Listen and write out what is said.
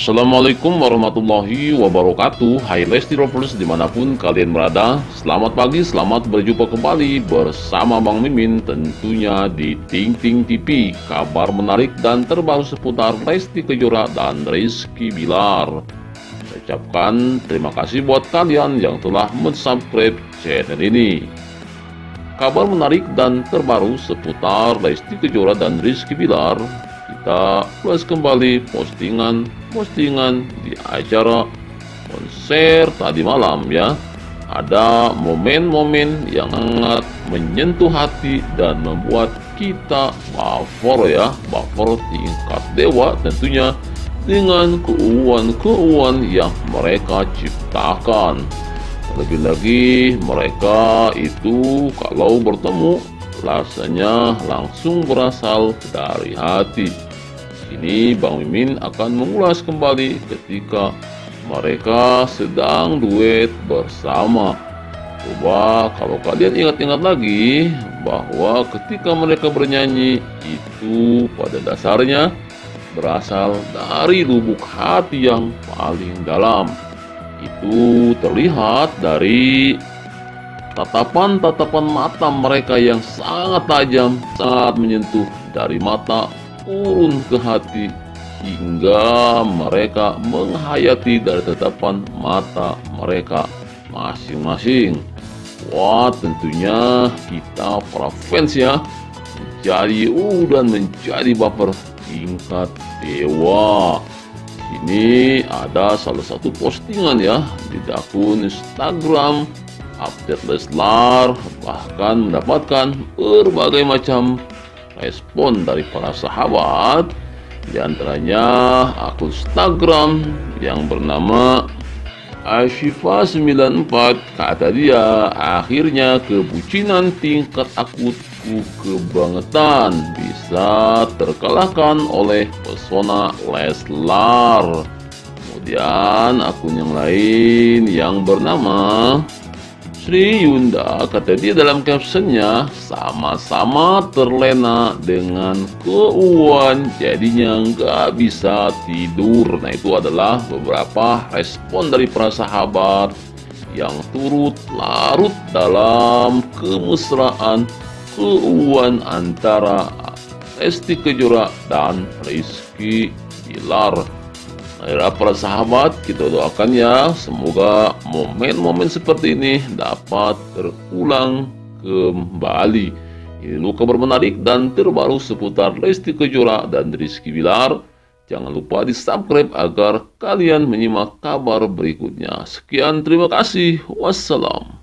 Assalamualaikum warahmatullahi wabarakatuh. Hai Lesti Lovers di mana pun kalian berada Selamat pagi, selamat berjumpa kembali bersama Bang Mimin Tentunya di Ting Ting TV Kabar menarik dan terbaru seputar Lesti Kejora dan Rizky Bilar. Saya ucapkan terima kasih buat kalian yang telah mensubscribe channel ini. Kabar menarik dan terbaru seputar Lesti Kejora dan Rizky Bilar kita plus kembali postingan-postingan di acara konser tadi malam ya. Ada momen-momen yang sangat menyentuh hati dan membuat kita baper ya. Baper tingkat dewa tentunya dengan keuangan-keuangan yang mereka ciptakan. Lebih-lagi mereka itu kalau bertemu rasanya langsung berasal dari hati ini Bang Mimin akan mengulas kembali ketika mereka sedang duet bersama. Coba kalau kalian ingat-ingat lagi bahwa ketika mereka bernyanyi itu pada dasarnya berasal dari lubuk hati yang paling dalam. Itu terlihat dari tatapan-tatapan mata mereka yang sangat tajam, sangat menyentuh dari mata turun ke hati hingga mereka menghayati dari tatapan mata mereka masing-masing. Wah, tentunya kita fans ya menjadi uh dan menjadi baper tingkat dewa. Ini ada salah satu postingan ya di akun Instagram update Leslar bahkan mendapatkan berbagai macam respon dari para sahabat. Di antaranya akun Instagram yang bernama Ashifa94 kata dia akhirnya kebucinan tingkat akutku kebangetan bisa terkalahkan oleh pesona Leslar. Kemudian akun yang lain yang bernama Sri Yunda kata dia dalam captionnya sama-sama terlena dengan keuangan jadinya nggak bisa tidur. Nah itu adalah beberapa respon dari para sahabat yang turut larut dalam kemesraan keuangan antara Esti Kejora dan Rizky Bilar. Akhirnya para sahabat kita doakan ya semoga momen-momen seperti ini dapat terulang kembali. Ini lu kabar menarik dan terbaru seputar Lesti Kejora dan Rizky Bilar. Jangan lupa di subscribe agar kalian menyimak kabar berikutnya. Sekian terima kasih. Wassalam.